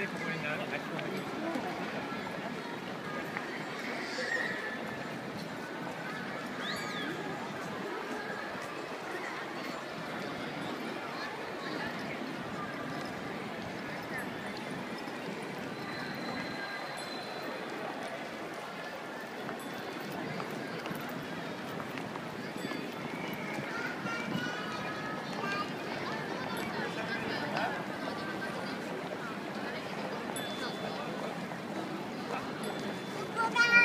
Thank you. Bye.